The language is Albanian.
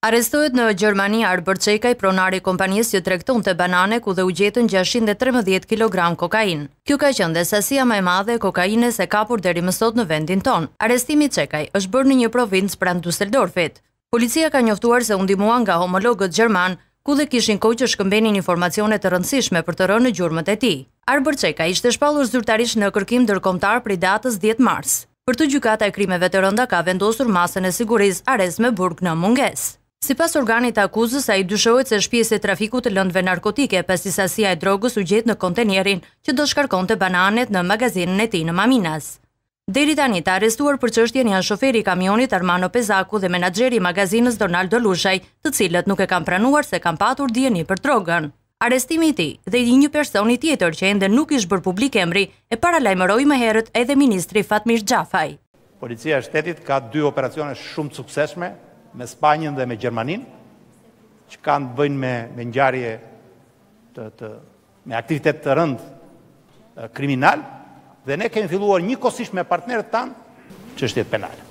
Arrestohet në Gjermani Arbër Çekaj, pronari i kompanisë që tregtonte banane ku dhe u gjetën 613 kilogram kokainë. Kjo ka qenë dhe sasia më e madhe e kokainës e kapur deri më sot në vendin tonë. Arrestimi i Çekaj është bërë në një provincë pranë Dusseldorfit. Policia ka njoftuar se u ndihmua nga homologët gjermanë, ku dhe kishin kohë që shkëmbenin informacione të rëndësishme për të rënë në gjurmët e tij. Arbër Çekaj ishte shpallur zyrtarisht në kërkim ndërkombëtar prej datës dhjetë mars. Për të Gjykata e Krimeve të Rënda ka vendosur masën e sigurisë arrest me burg në mungesë. Sipas organit të akuzës, ai dyshohet se është pjesë e trafikut të lëndëve narkotike, pasi sasia e drogës u gjet në kontenierin që do shkarkonte bananet në magazinën e tij në Maminas. Deri tani të arrestuar për çështjen janë shoferi i kamionit Armano Pezaku dhe menaxheri i magazinës Donaldo Lushaj, të cilët nuk e kanë pranuar se kanë patur dijeni për drogën. Arrestimi i tij dhe i një personi tjetër që ende nuk i është bërë publik emri e paralajmëroi më herët edhe ministri Fatmir Xhafaj. Policia e Shtetit ka dy operacione shumë të suksesshme me Spanjën dhe me Gjermaninë, që kanë të bëjnë me ngjarje të me aktivitet të rëndë kriminal dhe ne kemi filluar njëkohësisht me partnerët tanë çështjet penale.